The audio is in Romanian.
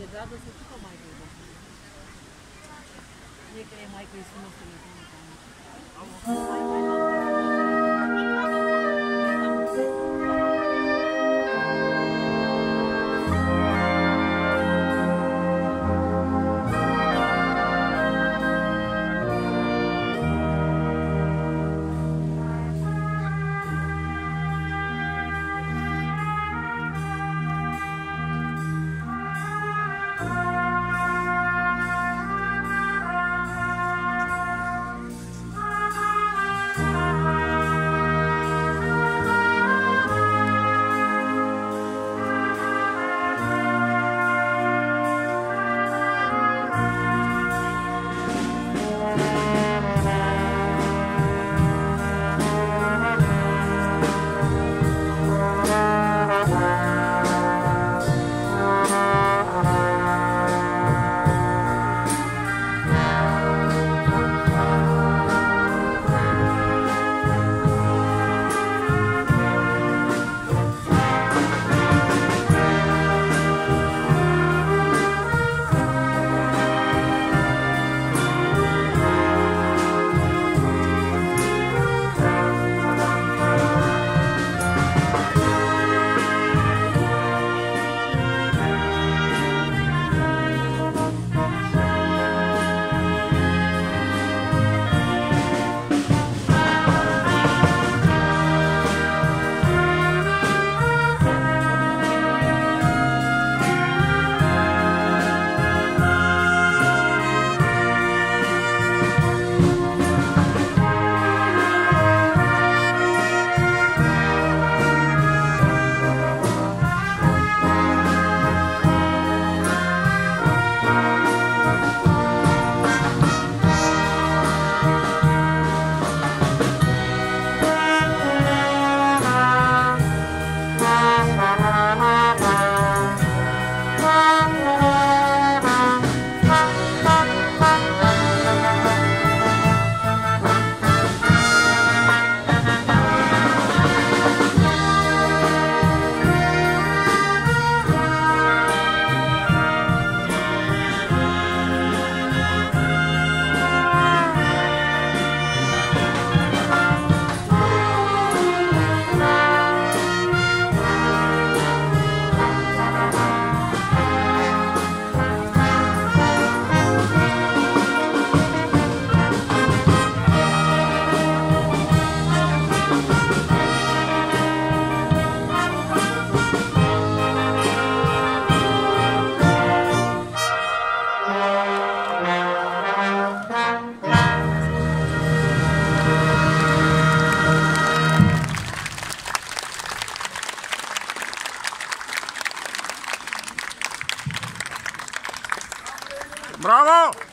de gradă să fie mai greu. E că e mai că îi sună telefonul. Mai, mai, Bravo!